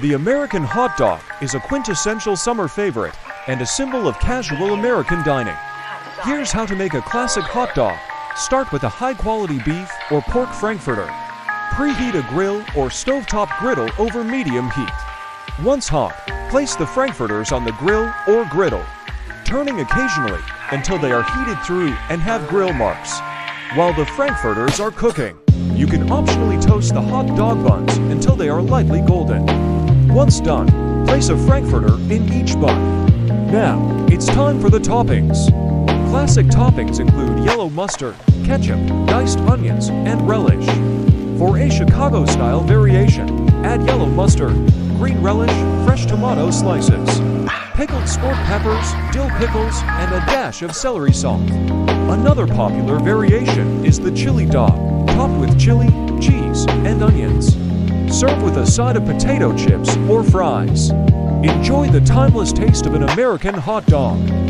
The American hot dog is a quintessential summer favorite and a symbol of casual American dining. Here's how to make a classic hot dog. Start with a high quality beef or pork frankfurter. Preheat a grill or stovetop griddle over medium heat. Once hot, place the frankfurters on the grill or griddle, turning occasionally until they are heated through and have grill marks. While the frankfurters are cooking, you can optionally toast the hot dog buns until they are lightly golden. Once done, place a frankfurter in each bun. Now, it's time for the toppings. Classic toppings include yellow mustard, ketchup, diced onions, and relish. For a Chicago style variation, add yellow mustard, green relish, fresh tomato slices, pickled sport peppers, dill pickles, and a dash of celery salt. Another popular variation is the chili dog, topped with chili, cheese, and onions. Serve with a side of potato chips or fries. Enjoy the timeless taste of an American hot dog.